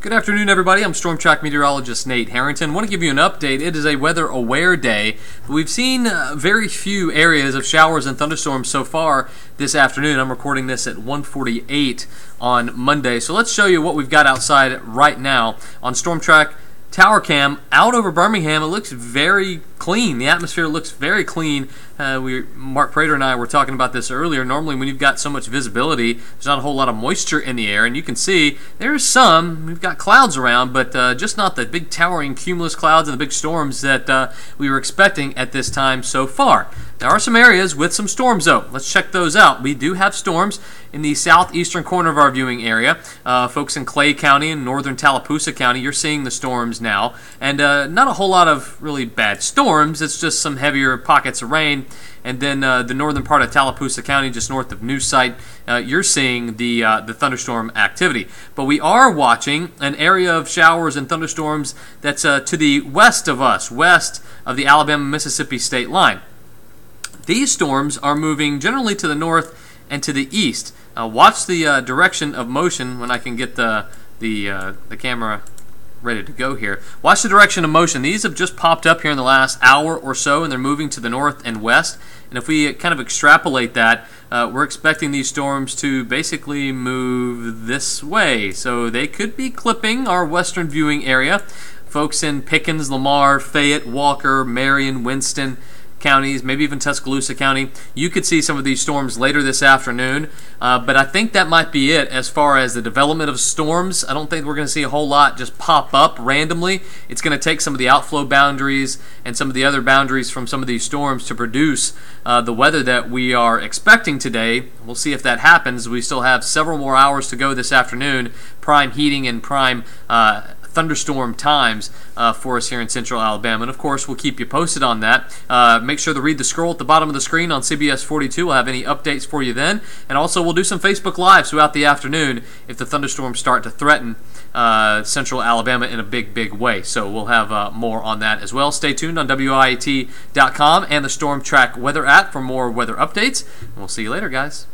Good afternoon, everybody. I'm Storm Track meteorologist Nate Harrington. I want to give you an update. It is a weather aware day. We've seen uh, very few areas of showers and thunderstorms so far this afternoon. I'm recording this at 1:48 on Monday. So let's show you what we've got outside right now on Storm Track tower cam out over Birmingham. It looks very clean. The atmosphere looks very clean. Uh, we, Mark Prater and I were talking about this earlier. Normally, when you've got so much visibility, there's not a whole lot of moisture in the air, and you can see there's some. We've got clouds around, but uh, just not the big towering cumulus clouds and the big storms that uh, we were expecting at this time so far. There are some areas with some storms, though. Let's check those out. We do have storms in the southeastern corner of our viewing area. Uh, folks in Clay County and northern Tallapoosa County, you're seeing the storms now, and uh, not a whole lot of really bad storms. It's just some heavier pockets of rain and then uh, the northern part of Tallapoosa County, just north of New Site, uh, you're seeing the uh, the thunderstorm activity. But we are watching an area of showers and thunderstorms that's uh, to the west of us, west of the Alabama-Mississippi state line. These storms are moving generally to the north and to the east. watch the uh, direction of motion when I can get the the uh, the camera ready to go here. Watch the direction of motion. These have just popped up here in the last hour or so, and they're moving to the north and west. And if we kind of extrapolate that, uh, we're expecting these storms to basically move this way. So they could be clipping our western viewing area. Folks in Pickens, Lamar, Fayette, Walker, Marion, Winston, counties, maybe even Tuscaloosa County. You could see some of these storms later this afternoon, uh, but I think that might be it as far as the development of storms. I don't think we're going to see a whole lot just pop up randomly. It's going to take some of the outflow boundaries and some of the other boundaries from some of these storms to produce uh, the weather that we are expecting today. We'll see if that happens. We still have several more hours to go this afternoon. Prime heating and prime. Uh, thunderstorm times uh, for us here in central Alabama. And of course, we'll keep you posted on that. Uh, make sure to read the scroll at the bottom of the screen on CBS 42. We'll have any updates for you then. And also, we'll do some Facebook Lives throughout the afternoon if the thunderstorms start to threaten uh, central Alabama in a big, big way. So we'll have uh, more on that as well. Stay tuned on WIAT.com and the Storm Track Weather app for more weather updates. And we'll see you later, guys.